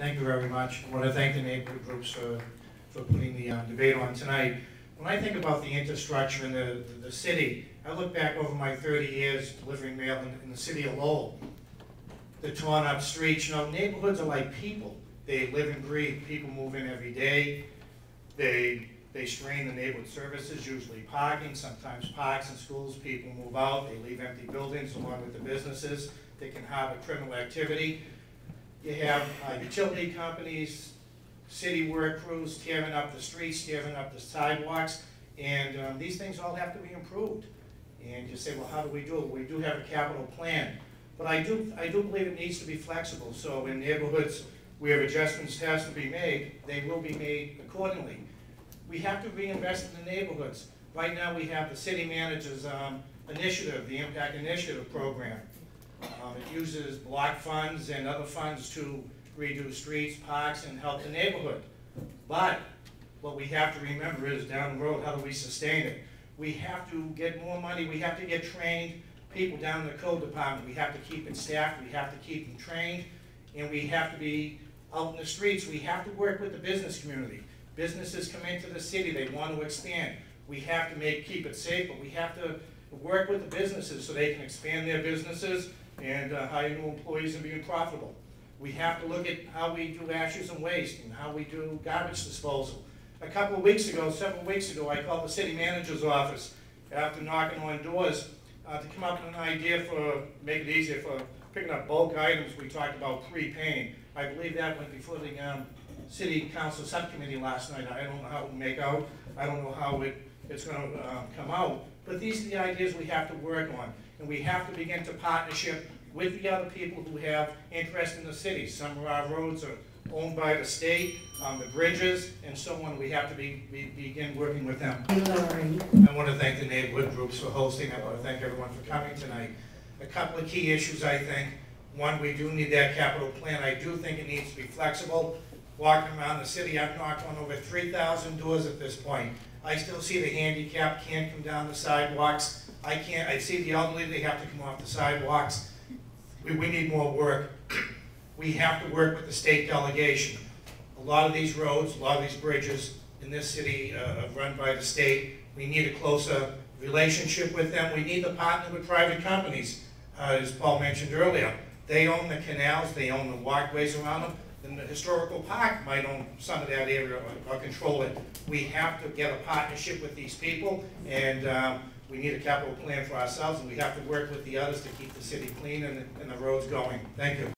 Thank you very much. I want to thank the neighborhood groups for, for putting the um, debate on tonight. When I think about the infrastructure in the, the city, I look back over my 30 years delivering mail in, in the city of Lowell. The torn up streets, you know, neighborhoods are like people. They live and breathe. People move in every day. They, they strain the neighborhood services, usually parking, sometimes parks and schools. People move out, they leave empty buildings along with the businesses. They can harbor criminal activity. You have uh, utility companies, city work crews tearing up the streets, tearing up the sidewalks, and um, these things all have to be improved. And you say, well, how do we do it? We do have a capital plan. But I do, I do believe it needs to be flexible, so in neighborhoods where adjustments has to be made, they will be made accordingly. We have to reinvest in the neighborhoods. Right now, we have the city manager's um, initiative, the Impact Initiative Program. Um, It uses block funds and other funds to redo streets, parks, and help the neighborhood. But what we have to remember is down the road, how do we sustain it? We have to get more money, we have to get trained people down in the code department. We have to keep it staffed, we have to keep them trained, and we have to be out in the streets. We have to work with the business community. Businesses come into the city, they want to expand. We have to make, keep it safe, but we have to work with the businesses so they can expand their businesses and uh, hire new employees and be profitable. We have to look at how we do ashes and waste and how we do garbage disposal. A couple of weeks ago, several weeks ago, I called the city manager's office after knocking on doors uh, to come up with an idea for, make it easier for picking up bulk items. We talked about prepaying. I believe that went before the um, city council subcommittee last night. I don't know how it will make out. I don't know how it, it's gonna um, come out. But these are the ideas we have to work on. And we have to begin to partnership with the other people who have interest in the city. Some of our roads are owned by the state, um, the bridges, and so on. We have to be, be, begin working with them. I want to thank the neighborhood groups for hosting. I want to thank everyone for coming tonight. A couple of key issues, I think. One, we do need that capital plan. I do think it needs to be flexible. Walking around the city, I've knocked on over 3,000 doors at this point. I still see the handicapped can't come down the sidewalks. I can't, I see the elderly, they have to come off the sidewalks. We, we need more work. We have to work with the state delegation. A lot of these roads, a lot of these bridges in this city uh, are run by the state. We need a closer relationship with them. We need to partner with private companies, uh, as Paul mentioned earlier. They own the canals, they own the walkways around them, and the historical park might own some of that area or, or control it. We have to get a partnership with these people, and um, we need a capital plan for ourselves, and we have to work with the others to keep the city clean and, and the roads going. Thank you.